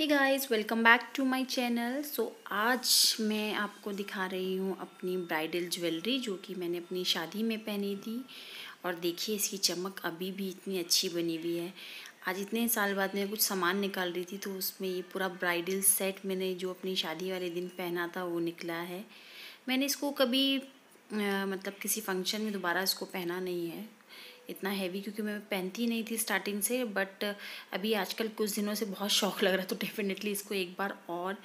Hey guys welcome back to my channel so आज मैं आपको दिखा रही हूँ अपनी ब्राइडल ज्वेलरी जो कि मैंने अपनी शादी में पहनी थी। और देखिए इसकी चमक अभी भी इतनी अच्छी बनी हुई है। आज इतने साल बाद मैं कुछ सामान निकाल रही थी तो उसमें ये पूरा ब्राइडल सेट मैंने जो अपनी शादी वाले दिन पहना था वो निकला है। मैंने इसको कभी आ, मतलब किसी फ़ंक्शन में दोबारा इसको पहना नहीं है। इतना हैवी क्योंकि मैं पहनती नहीं थी स्टार्टिंग से बट अभी आजकल कुछ दिनों से बहुत शौक लग रहा तो डेफिनेटली इसको एक बार और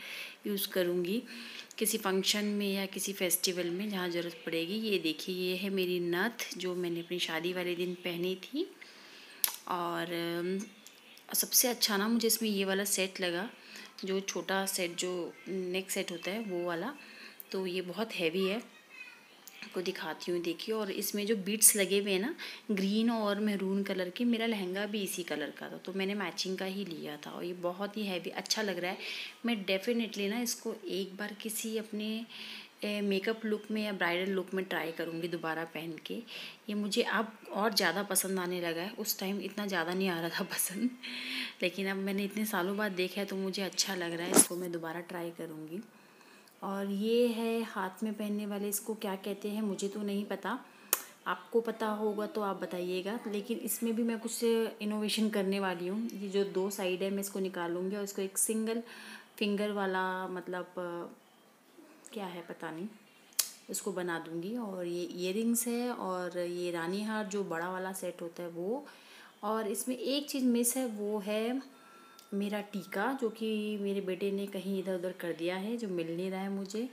यूज़ करूँगी। किसी फ़ंक्शन में या किसी फेस्टिवल में जहाँ ज़रूरत पड़ेगी, ये देखिए, ये है मेरी नथ जो मैंने अपनी शादी वाले दिन पहनी थी। और सबसे अच्छा ना मुझे इसमें ये वाला सेट लगा, जो छोटा सेट जो नेक सेट होता है, वो वाला तो ये बहुत हैवी है। आपको दिखाती हूँ, देखिए। और इसमें जो बीट्स लगे हुए हैं ना ग्रीन और महरून कलर के, मेरा लहंगा भी इसी कलर का था तो मैंने मैचिंग का ही लिया था। और ये बहुत ही हैवी अच्छा लग रहा है। मैं डेफिनेटली ना इसको एक बार किसी अपने मेकअप लुक में या ब्राइडल लुक में ट्राई करूँगी दोबारा पहन के। ये मुझे अब और ज़्यादा पसंद आने लगा है। उस टाइम इतना ज़्यादा नहीं आ रहा था पसंद। लेकिन अब मैंने इतने सालों बाद देखा है तो मुझे अच्छा लग रहा है। इसको मैं दोबारा ट्राई करूँगी। और ये है हाथ में पहनने वाले इसको क्या कहते हैं, मुझे तो नहीं पता। आपको पता होगा तो आप बताइएगा, लेकिन इसमें भी मैं कुछ इनोवेशन करने वाली हूँ। ये जो दो साइड है, मैं इसको निकालूँगी और इसको एक सिंगल फिंगर वाला मतलब क्या है पता नहीं, इसको बना दूँगी। और ये इयर है और ये रानी हार जो बड़ा वाला सेट होता है वो। और इसमें एक चीज़ मिस है, वो है मेरा टीका जो कि मेरे बेटे ने कहीं इधर उधर कर दिया है, जो मिल नहीं रहा है मुझे।